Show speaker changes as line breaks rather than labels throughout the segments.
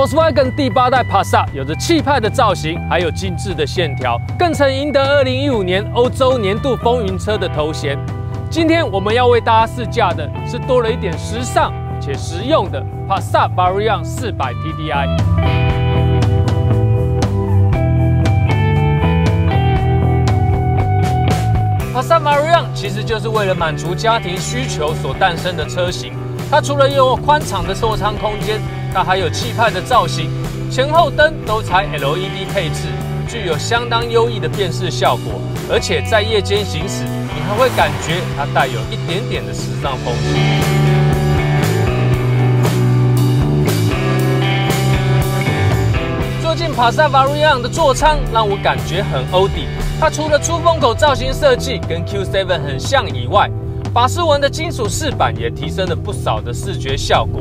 Volkswagen 第八代 paza 有着气派的造型，还有精致的线条，更曾赢得2015年欧洲年度风云车的头衔。今天我们要为大家试驾的是多了一点时尚且实用的 Passat Variant 400 TDI。Passat Variant 其实就是为了满足家庭需求所诞生的车型。它除了拥有宽敞的座舱空间，它还有气派的造型，前后灯都采 LED 配置，具有相当优异的辨识效果。而且在夜间行驶，你还会感觉它带有一点点的时尚风情。坐进 Passat Variant 的座舱，让我感觉很欧迪。它除了出风口造型设计跟 Q7 很像以外，法式纹的金属饰板也提升了不少的视觉效果。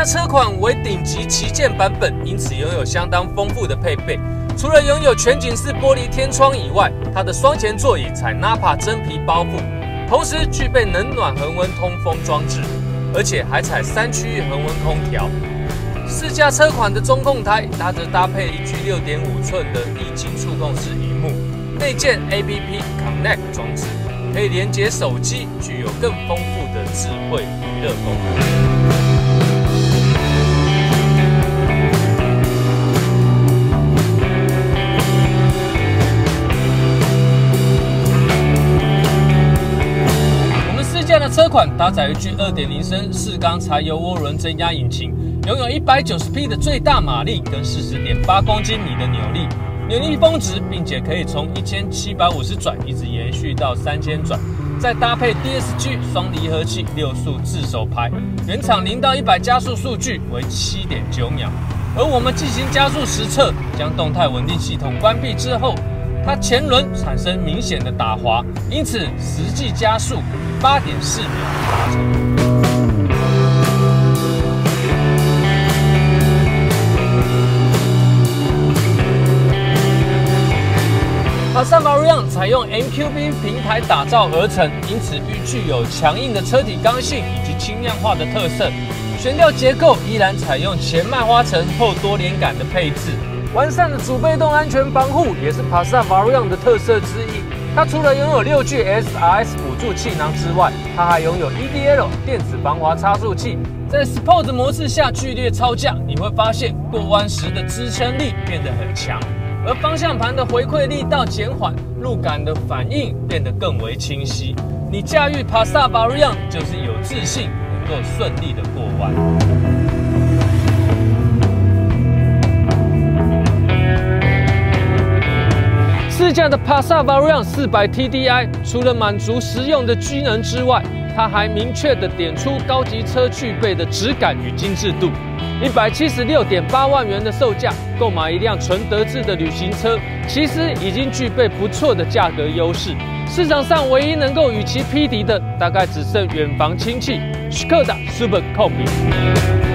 试驾车款为顶级旗舰版本，因此拥有相当丰富的配备。除了拥有全景式玻璃天窗以外，它的双前座椅采 Nappa 真皮包覆，同时具备冷暖恒温通风装置，而且还采三区域恒温空调。试驾车款的中控台搭着搭配一具六点五寸的液晶触控式荧幕，内建 APP Connect 装置，可以连接手机，具有更丰富的智慧娱乐功能。车款搭载一具2.0升四缸柴油涡轮增压引擎，拥有190匹的最大马力跟40.8公斤米的扭力，扭力峰值，并且可以从1750转一直延续到3000转。再搭配 DSG 双离合器六速自手排，原厂零到一百加速数据为7.9秒。而我们进行加速实测，将动态稳定系统关闭之后。它前轮产生明显的打滑，因此实际加速八点四秒达成。它三 v a r i a n 采用 MQB 平台打造而成，因此具具有强硬的车体刚性以及轻量化的特色。悬吊结构依然采用前麦花臣后多连杆的配置。完善的主被动安全防护也是 Passat Variant 的特色之一。它除了拥有六具 SRS 辅助气囊之外，它还拥有 EDL 电子防滑差速器。在 Sport 模式下剧烈超降，你会发现过弯时的支撑力变得很强，而方向盘的回馈力道减缓，路感的反应变得更为清晰。你驾驭 Passat Variant 就是有自信，能够顺利的过弯。试驾的 Passat Variant 400 TDI 除了满足实用的机能之外，它还明确的点出高级车具备的质感与精致度。一百七十六点八万元的售价，购买一辆纯德制的旅行车，其实已经具备不错的价格优势。市场上唯一能够与其匹敌的，大概只剩远房亲戚 Skoda Super Copy。